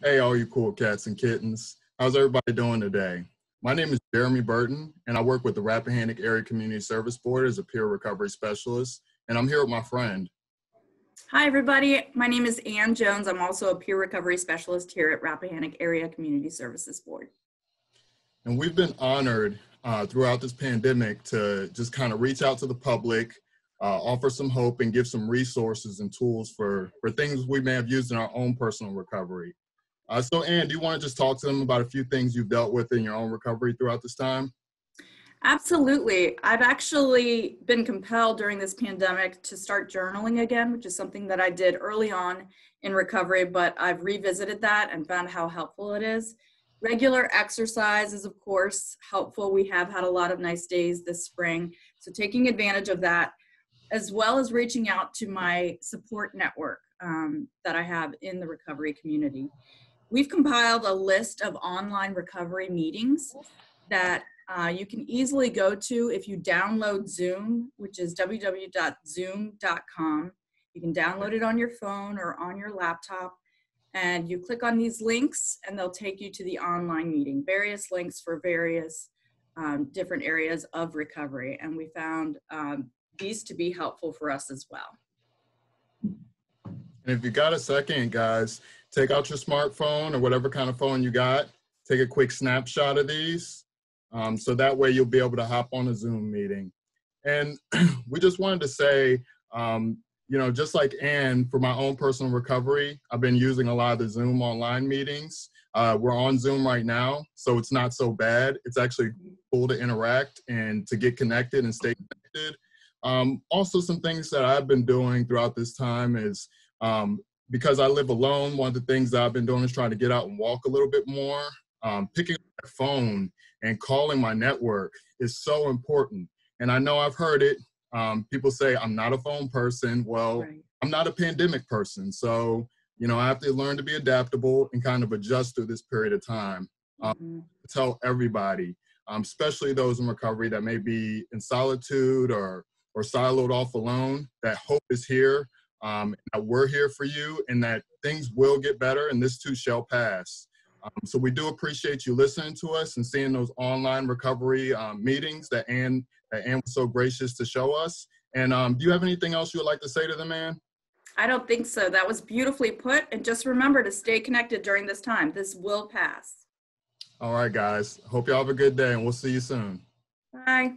Hey, all you cool cats and kittens. How's everybody doing today? My name is Jeremy Burton, and I work with the Rappahannock Area Community Service Board as a peer recovery specialist. And I'm here with my friend. Hi, everybody. My name is Ann Jones. I'm also a peer recovery specialist here at Rappahannock Area Community Services Board. And we've been honored uh, throughout this pandemic to just kind of reach out to the public, uh, offer some hope, and give some resources and tools for, for things we may have used in our own personal recovery. Uh, so, Ann, do you want to just talk to them about a few things you've dealt with in your own recovery throughout this time? Absolutely. I've actually been compelled during this pandemic to start journaling again, which is something that I did early on in recovery, but I've revisited that and found how helpful it is. Regular exercise is, of course, helpful. We have had a lot of nice days this spring, so taking advantage of that, as well as reaching out to my support network um, that I have in the recovery community. We've compiled a list of online recovery meetings that uh, you can easily go to if you download Zoom, which is www.zoom.com. You can download it on your phone or on your laptop, and you click on these links, and they'll take you to the online meeting. Various links for various um, different areas of recovery, and we found um, these to be helpful for us as well. And if you got a second, guys, take out your smartphone or whatever kind of phone you got. Take a quick snapshot of these. Um, so that way you'll be able to hop on a Zoom meeting. And we just wanted to say, um, you know, just like Ann, for my own personal recovery, I've been using a lot of the Zoom online meetings. Uh, we're on Zoom right now, so it's not so bad. It's actually cool to interact and to get connected and stay connected. Um, also, some things that I've been doing throughout this time is um, because I live alone, one of the things I've been doing is trying to get out and walk a little bit more. Um, picking up my phone and calling my network is so important. And I know I've heard it. Um, people say I'm not a phone person. Well, right. I'm not a pandemic person. So, you know, I have to learn to be adaptable and kind of adjust through this period of time. Um, mm-hmm. Tell everybody, um, especially those in recovery that may be in solitude or or siloed off alone, that hope is here um, that we're here for you and that things will get better and this too shall pass. Um, so we do appreciate you listening to us and seeing those online recovery um, meetings that Ann, that Ann was so gracious to show us. And um, do you have anything else you would like to say to the man? I don't think so. That was beautifully put. And just remember to stay connected during this time. This will pass. All right, guys. Hope y'all have a good day and we'll see you soon. Bye.